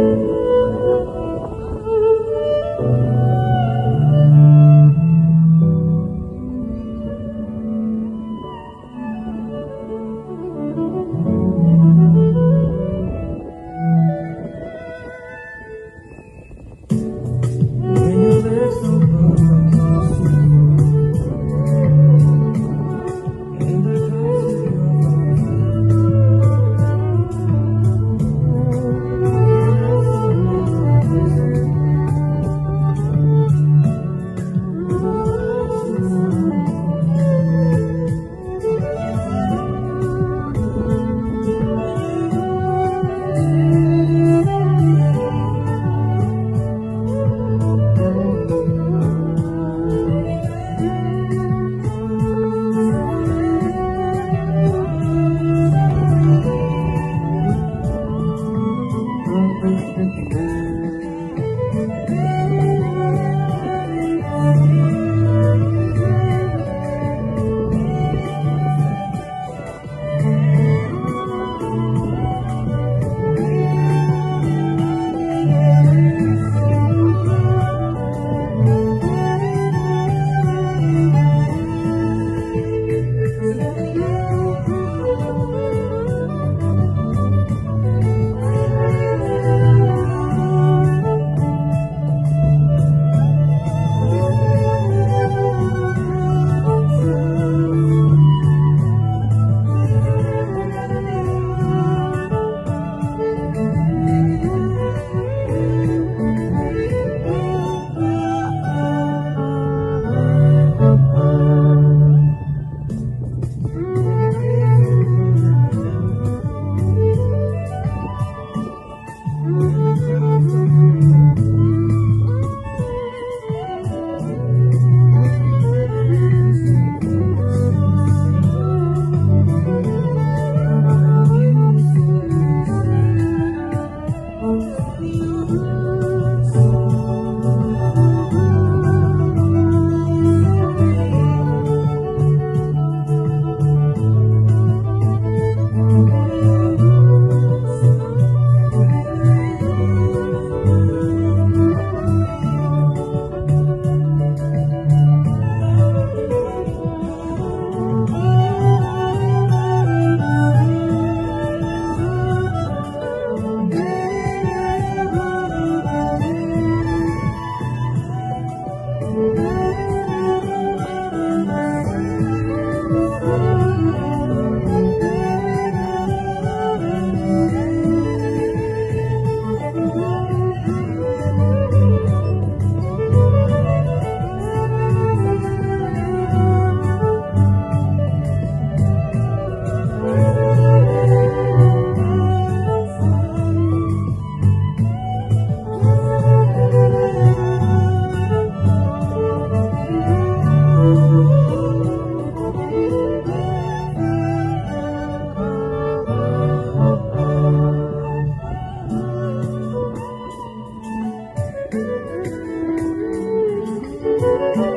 you you. Thank you.